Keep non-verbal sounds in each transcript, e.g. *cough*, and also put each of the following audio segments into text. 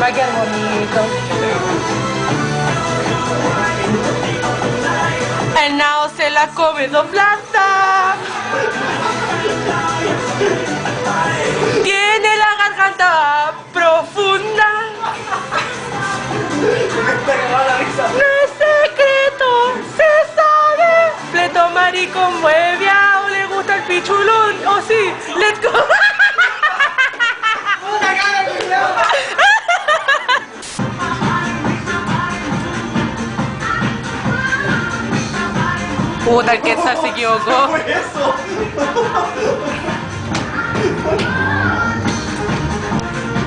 Va a quedar bonito. El nao se la come doblada. Tiene la garganta profunda. No es secreto, se sabe. Pleto maricón mueve o le gusta el pichulón. O sí, let's go. Puta, el Quetzal se equivocó.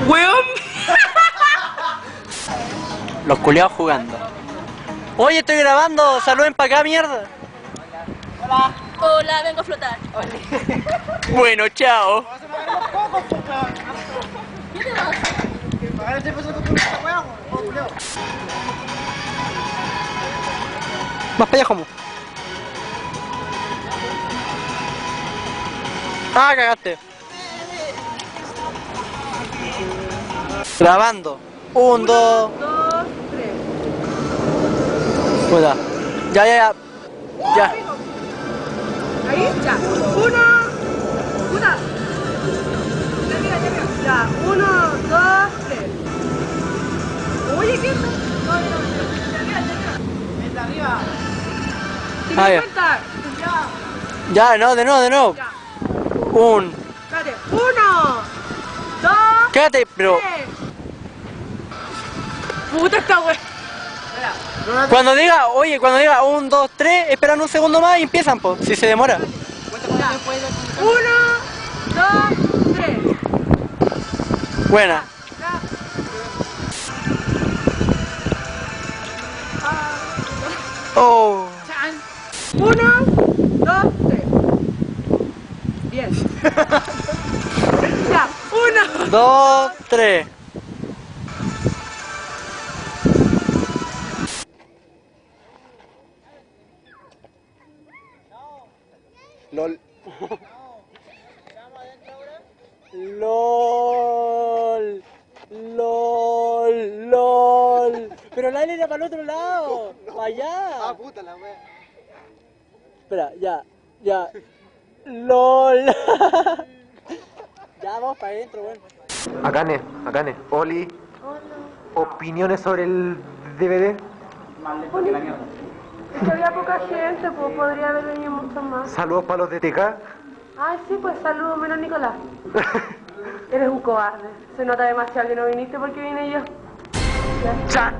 Weón. Los culeados jugando. Oye, estoy grabando. Saluden para acá, mierda. Hola, vengo a flotar. *laughs* Bueno, chao. Más para allá, como. Ah, cagaste. Grabando. Un, dos. Dos, tres. Puta. Ya, ya, ya. Ya. Ahí, ya. Uno. Una. Ya, mira, ya, mira. Ya. Uno, dos, tres. Oye, ¿qué es? No, no, no. Ya, mira, ya, mira. Arriba. Ah, ya. cuenta? Ya, no, de nuevo, de nuevo. Ya. Un. Espérate. Uno. Dos. Quédate, pero. tres. Puta esta wea. Cuando diga, oye, cuando diga un, dos, tres, esperan un segundo más y empiezan, pues, si se demora. Uno, dos, tres. Buena. Oh. Uno, dos, tres. Bien. *laughs* ya, uno. Dos, tres. LOL. *laughs* LOL. LOL. LOL. Pero la L era para el otro lado. Para allá. Ah, puta la wea. Espera, ya. Ya. LOL. *laughs* ya vamos para adentro, bueno. Acane, Acane, Oli. ¿Opiniones sobre el DVD? Que había poca gente, pues podría haber venido mucho más. Saludos para los de TK. Ay, sí, pues saludos, menos Nicolás. Eres un cobarde. Se nota demasiado que no viniste porque vine yo. *laughs* ¡Cha!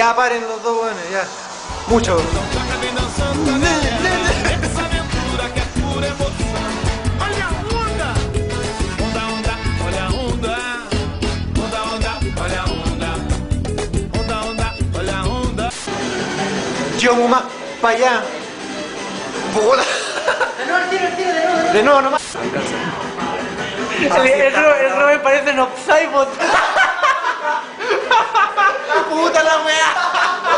Ya paren los dos buenos, ya. Mucho. Olha a onda! Onda, onda, olha a onda! Onda, onda, olha a onda! Onda, onda, olha a onda! Yo más para allá. Bola. De nuevo nomás. El, el, Ro- el Robert parece un. Puta la wea.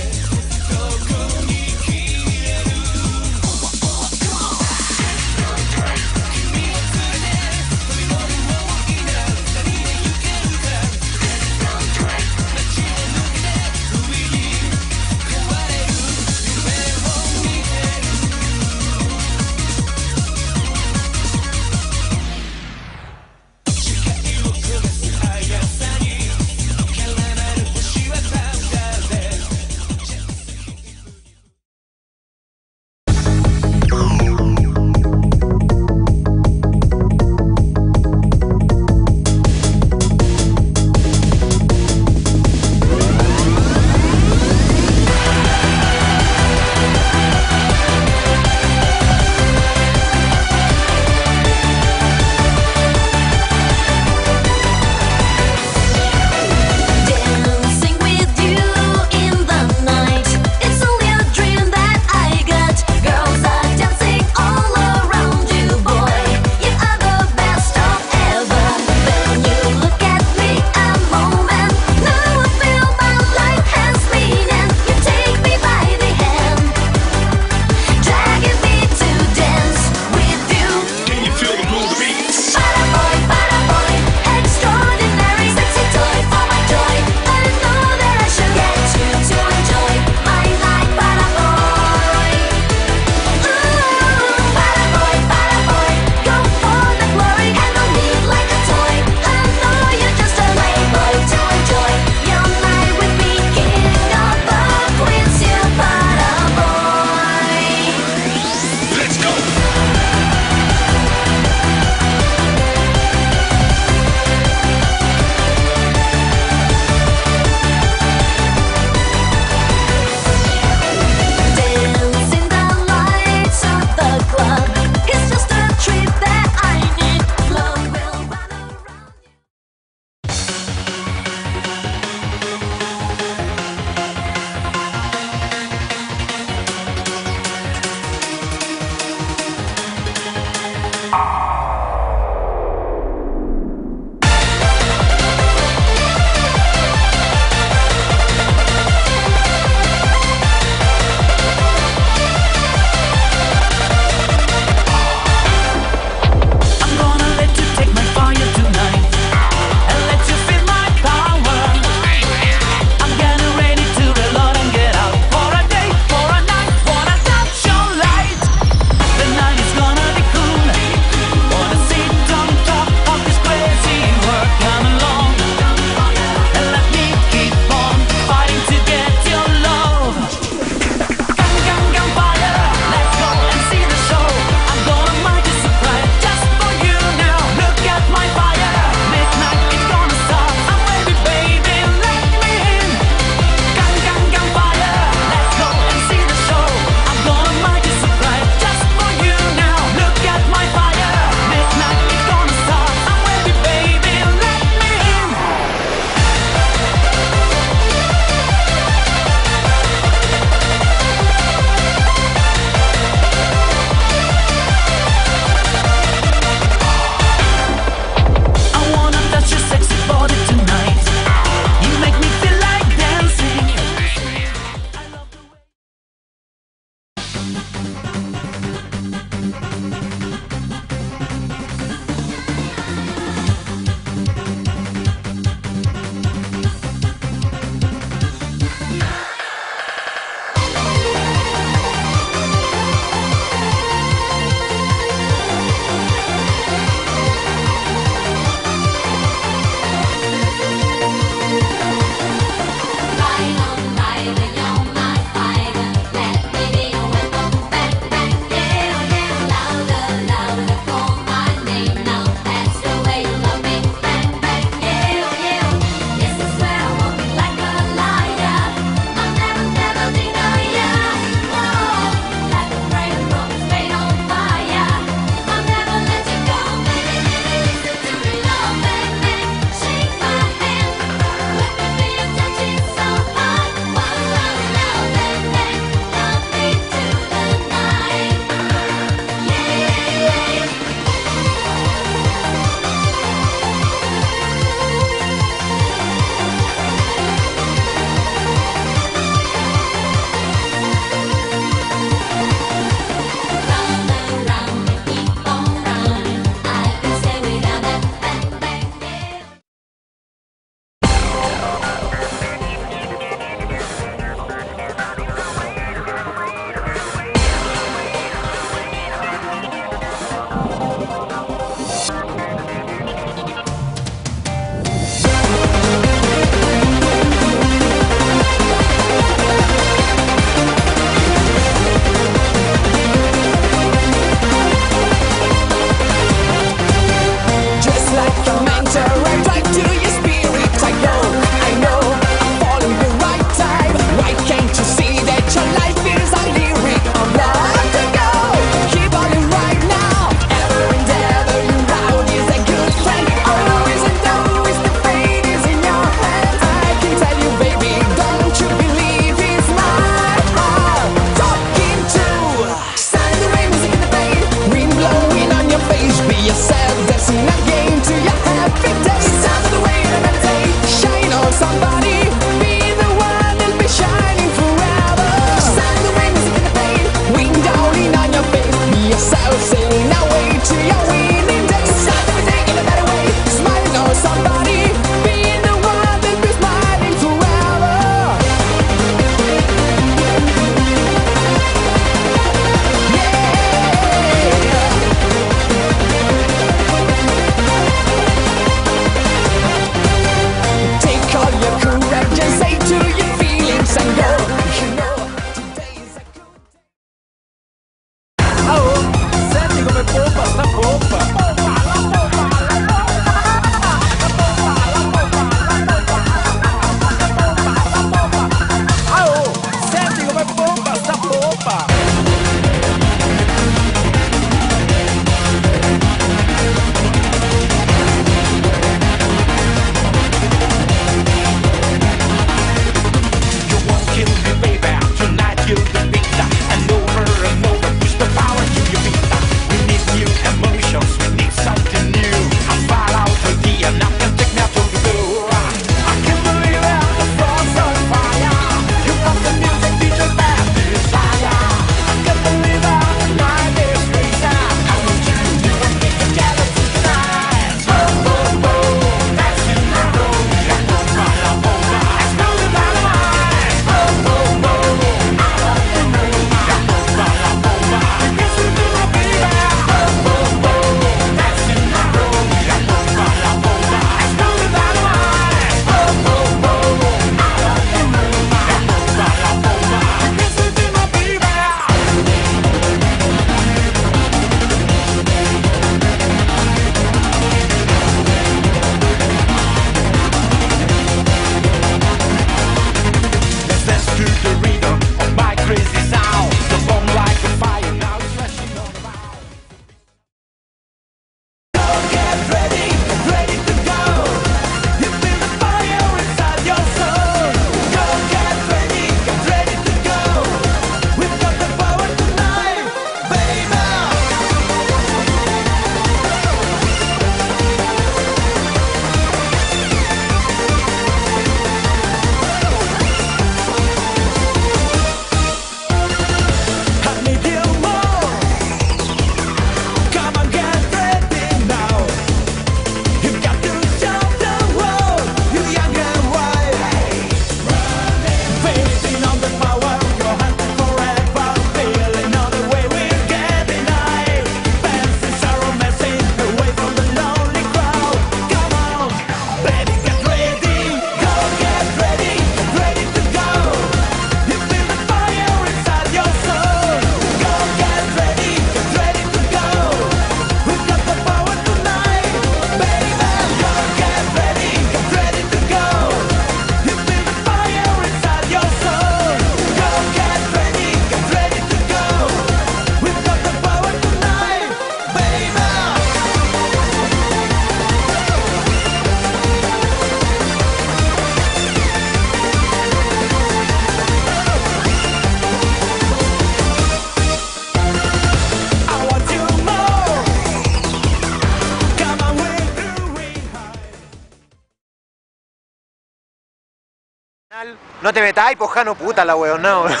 No te metáis, pojano puta la weón, no. ¿Estás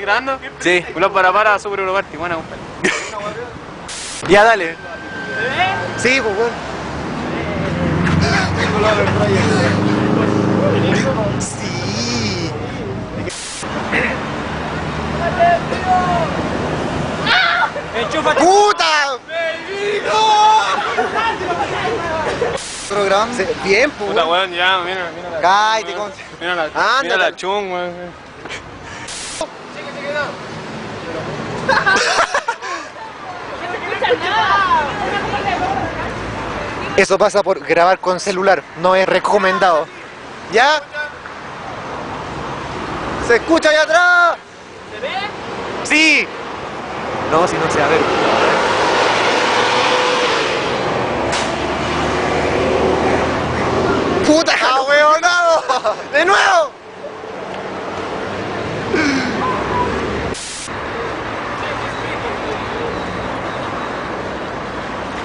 grabando? Sí. Una para para, super Europarty, buena. Ya dale. Sí, pues weón. Sí. ¡Puta! Programa. Bien, pues. Puta, weón. weón, ya, mira, mira la. Cállate, con- Mira la, mira la chung, weón. Eso pasa por grabar con celular, no es recomendado. ¿Ya? ¿Se escucha allá atrás? ¿Se ve? Sí. No, si no se va a ver. ¡Puta, ahueonado! ¡De nuevo!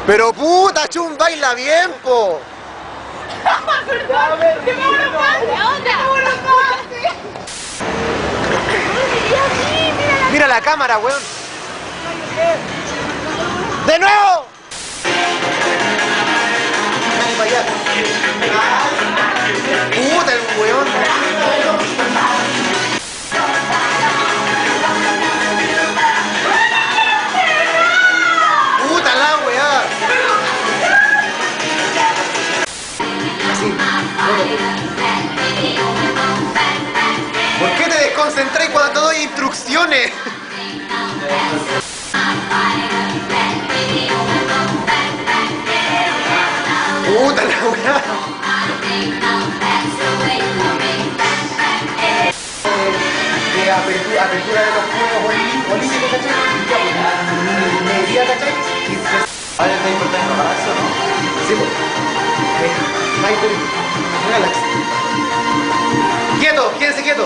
Pero puta, chum, baila bien, po. Mira la cámara, weón. ¡De nuevo! Puta, el weón. Puta la weá. Así. ¿Por qué te desconcentré cuando te doy instrucciones? *laughs* *laughs* Puta la weá. De apertura, apertura de los Juegos Olí- Olímpicos, ¿cachai? Ya, pues, ¿cachai? Se- Ahora está importante no eso, ¿no? Sí, pues. Eh, Michael, relax. ¡Quieto! ¡Quédense quieto!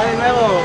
Ay, nuevo.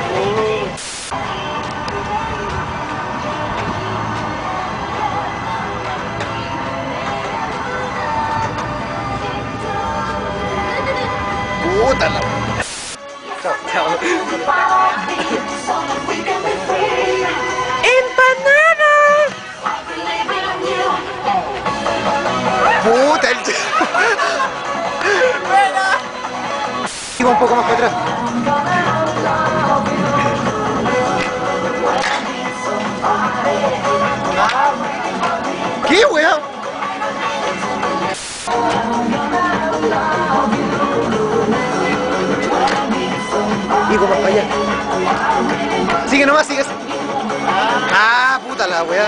Sigue nomás, sigue. Ah, puta la weá.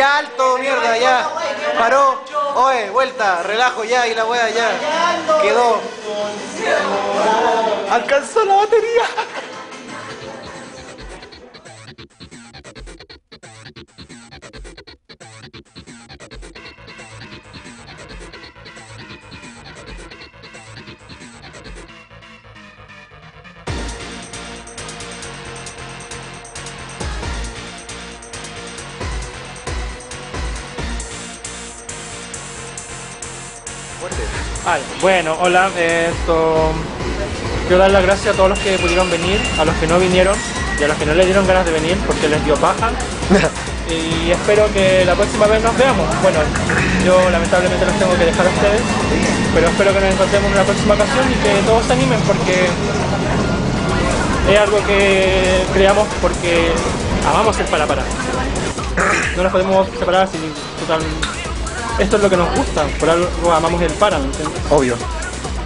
Ya alto, mierda, ya. Paró. Oye, vuelta, relajo ya y la wea ya. Quedó. Alcanzó la batería. Ay, bueno, hola, esto... Quiero dar las gracias a todos los que pudieron venir, a los que no vinieron y a los que no le dieron ganas de venir porque les dio paja. *laughs* y espero que la próxima vez nos veamos. Bueno, yo lamentablemente los tengo que dejar a ustedes, pero espero que nos encontremos en una próxima ocasión y que todos se animen porque es algo que creamos porque amamos el para para. No nos podemos separar si total esto es lo que nos gusta, por algo amamos el para, ¿me entiendes? Obvio.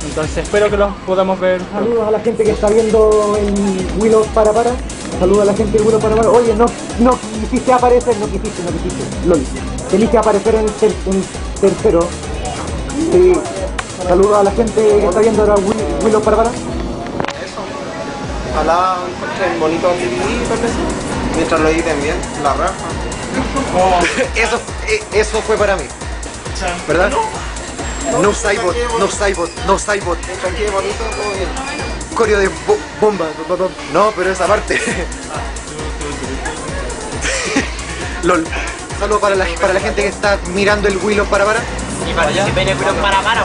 Entonces espero que los podamos ver. Saludos a la gente que está viendo el Willow para para. Saludos a la gente del Willow para para. Oye, no, no quisiste aparecer, no quisiste, no quisiste. Loli. Elige aparecer en el, ter- en el tercero. Sí. Saludos a la gente que está viendo ahora Will- Willow para para. Ojalá encuentren bonito el. Mientras lo editen bien, la raja. *laughs* eso, eh, eso fue para mí. ¿Verdad? No Cybot, no Cybot, no bonito, todo bien. Coreo de bo- bomba. bo- bo- No, pero esa parte. *laughs* LOL. Solo para la, para la gente que está mirando el Willow para para. Y participen en el para para.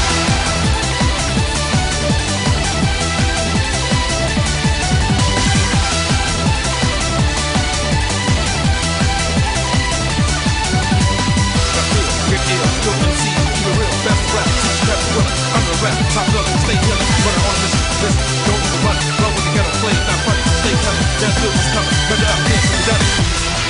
I'm the rap, top up, stay. But I'm on this, this, don't run. Run with the ghetto flame, not funny. Stay coming, that dude is coming. But the up, dance, and